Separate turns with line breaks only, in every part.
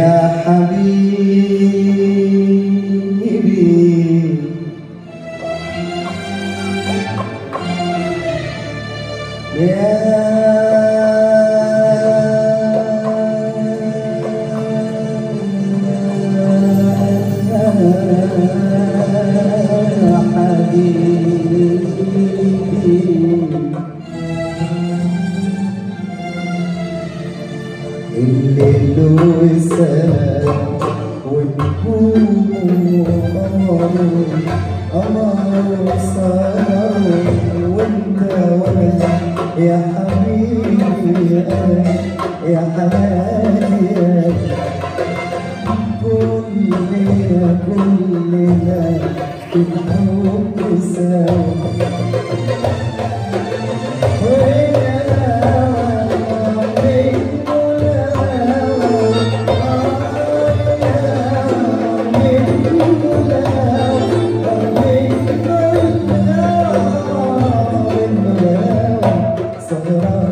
حبيبي. يا والسماء والنجوم قمر قمر وسهر وانت وأنا يا حبيبي يا حياتي كلنا كلنا في يا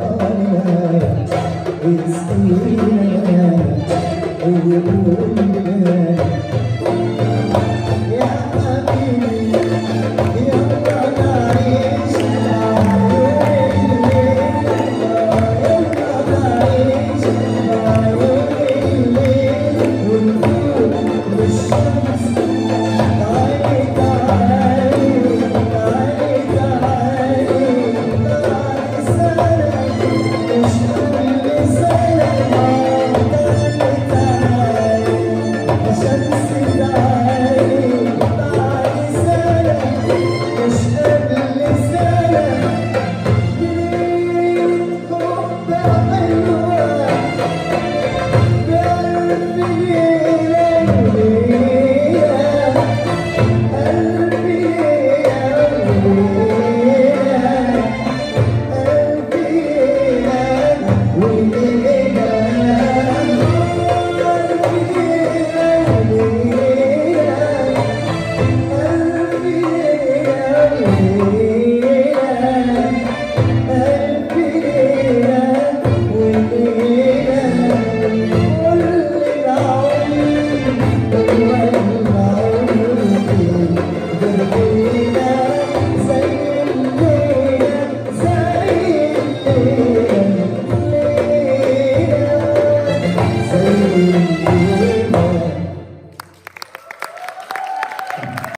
Amen.